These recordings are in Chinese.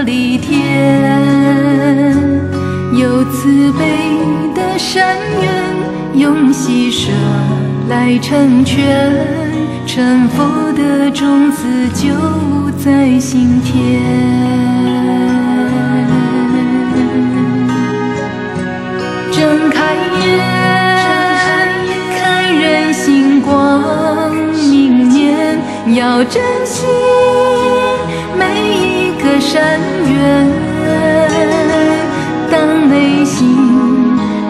那离天。有慈悲的善缘，用喜舍来成全，成佛的种子就在心田。睁开眼，看人心光明面，要珍惜善缘。当内心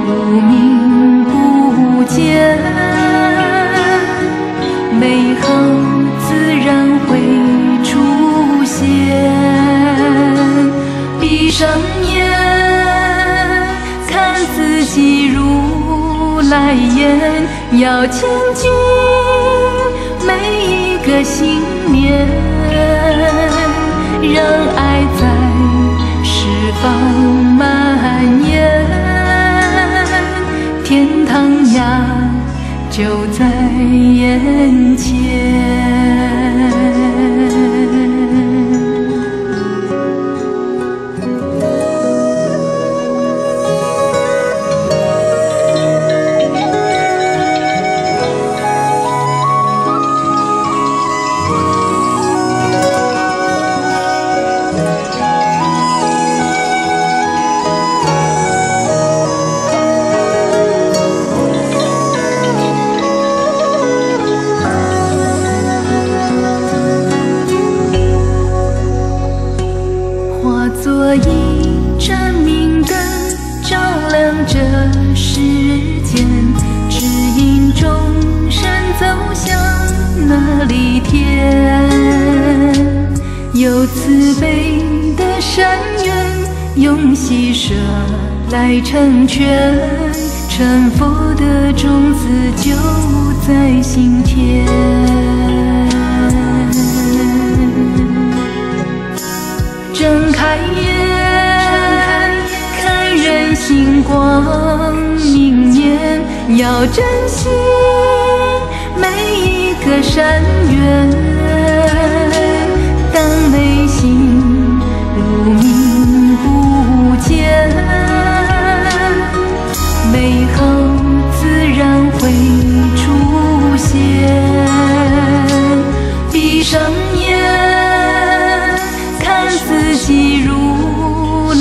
如明不见，美好自然会出现。闭上眼。看自己如来眼，要前进每一个心念，让爱在释放蔓延，天堂呀就在眼前。盏明灯，照亮这世间，指引众生走向那里天。有慈悲的善缘，用喜舍来成全，成佛的种子就在心田。光明年，要珍惜每一个善缘。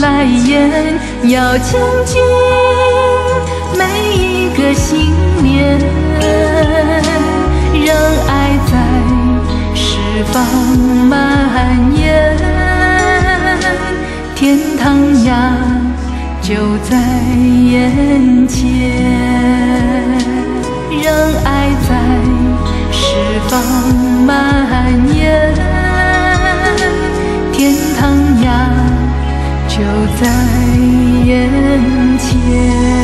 来眼，要前进每一个心念，让爱在十方蔓延，天堂呀就在眼前，让爱在十方蔓延。在眼前。